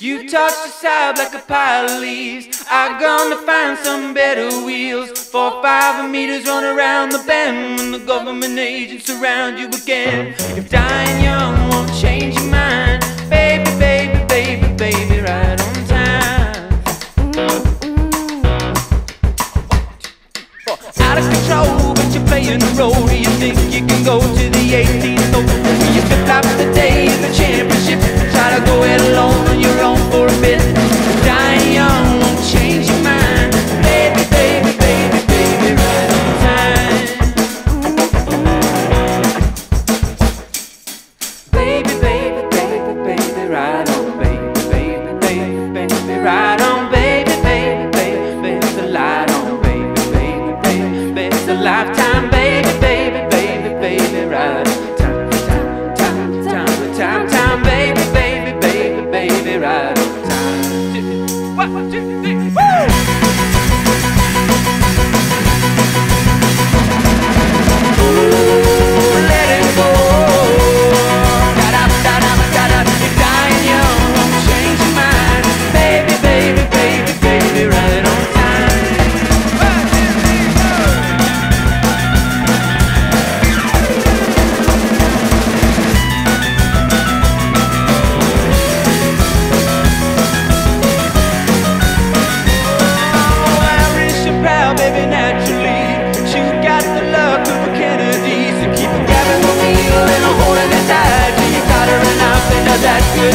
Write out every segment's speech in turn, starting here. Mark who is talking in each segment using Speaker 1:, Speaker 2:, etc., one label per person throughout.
Speaker 1: You toss the side like a pile of leaves. I'm gonna find some better wheels. Four, five meters run around the bend when the government agents surround you again. If dying young won't change your mind, baby, baby, baby, baby, right on time. Out of control, but you're playing the role. Do you think you can go to the 18th hole? You flip flop the day in the championship. Try to go it a lifetime, baby, baby, baby, baby, right time, time, time, time, time, time, baby, baby, baby, baby, right time. One, two, three, woo!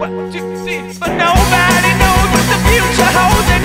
Speaker 1: what you see, but nobody knows what the future holds.